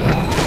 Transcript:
Yeah.